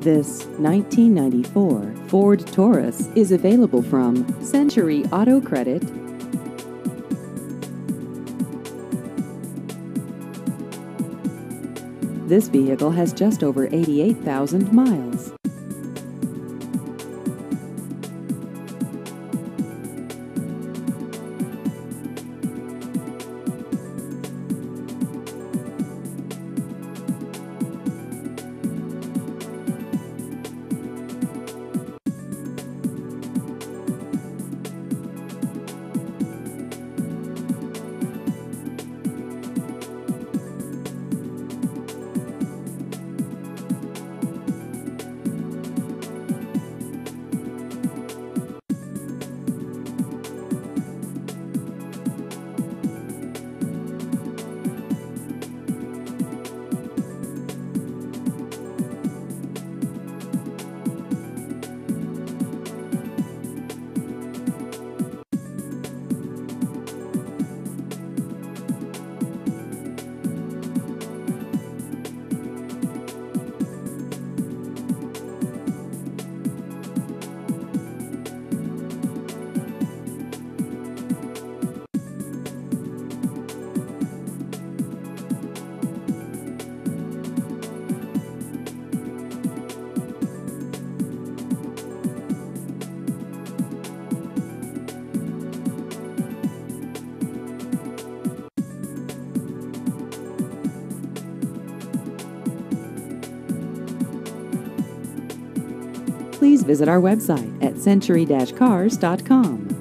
This 1994 Ford Taurus is available from Century Auto Credit. This vehicle has just over 88,000 miles. Please visit our website at century-cars.com.